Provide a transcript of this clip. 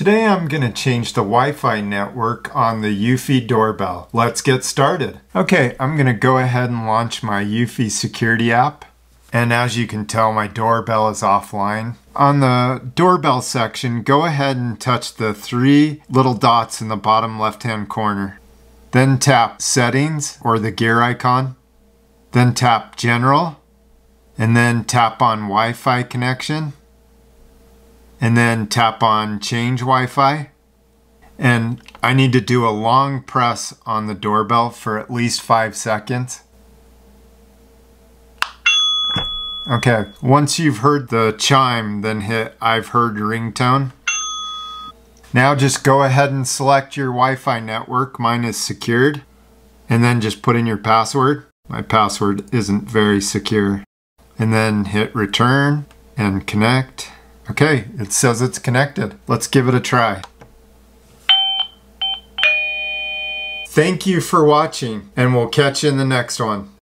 Today I'm going to change the Wi-Fi network on the Eufy doorbell. Let's get started. Okay, I'm going to go ahead and launch my Eufy security app. And as you can tell, my doorbell is offline. On the doorbell section, go ahead and touch the three little dots in the bottom left-hand corner. Then tap Settings or the gear icon. Then tap General. And then tap on Wi-Fi connection and then tap on change Wi-Fi. And I need to do a long press on the doorbell for at least five seconds. Okay, once you've heard the chime, then hit I've heard ringtone. Now just go ahead and select your Wi-Fi network. Mine is secured. And then just put in your password. My password isn't very secure. And then hit return and connect. Okay, it says it's connected. Let's give it a try. Thank you for watching, and we'll catch you in the next one.